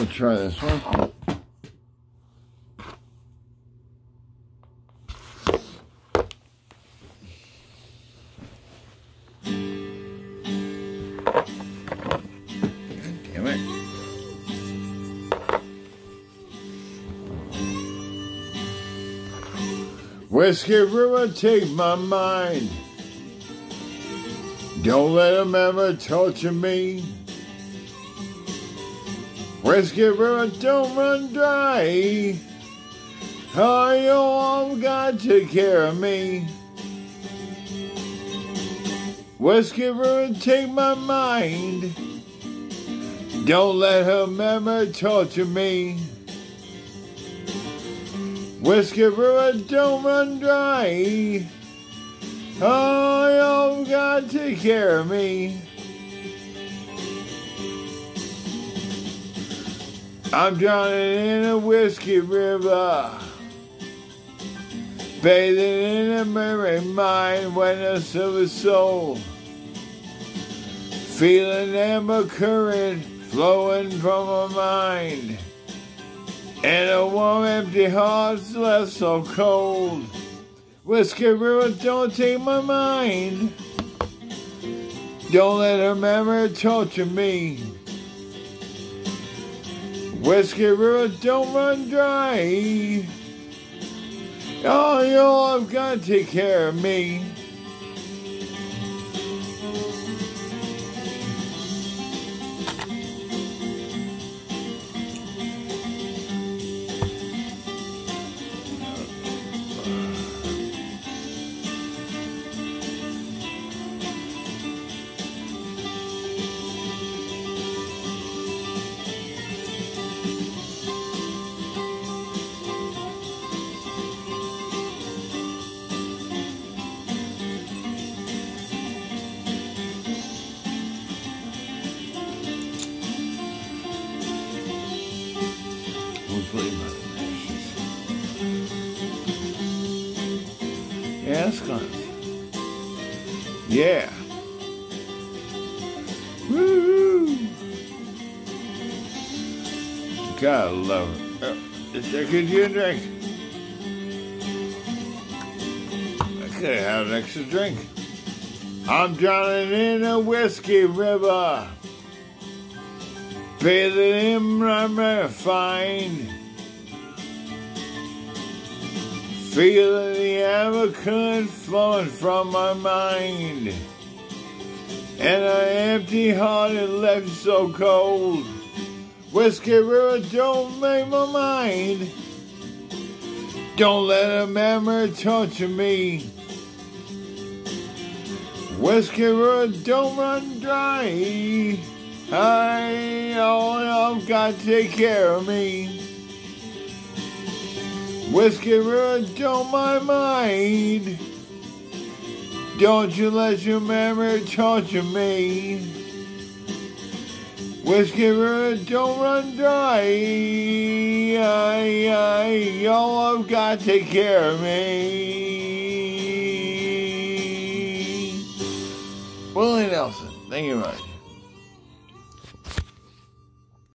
We'll try this one. Whiskey River, take my mind. Don't let them ever torture me. Whiskey River, don't run dry. Oh, you all got to care of me. Whiskey River, take my mind. Don't let her ever torture me. Whiskey River, don't run dry. Oh, you got to care of me. I'm drowning in a whiskey river, bathing in a merry mind when a silver soul, feeling amber current flowing from my mind, and a warm empty heart's left so cold. Whiskey river, don't take my mind. Don't let her memory torture me. Whiskey River, don't run dry. Oh, you all have got to take care of me. Play by the ashes. Yeah, that's class. Yeah. Woo! Gotta love it. Uh, Is that good you a drink? I could have had an extra drink. I'm drowning in a whiskey river. Bathing in my fine. Feeling the ever flowing from my mind. And an empty heart is left so cold. Whiskey River, don't make my mind. Don't let a memory torture me. Whiskey River, don't run dry. I oh, I've got to take care of me. Whiskey River, don't mind mind. Don't you let your memory torture me. Whiskey River, don't run dry. Oh, I've got to take care of me. Willie Nelson, thank you very much.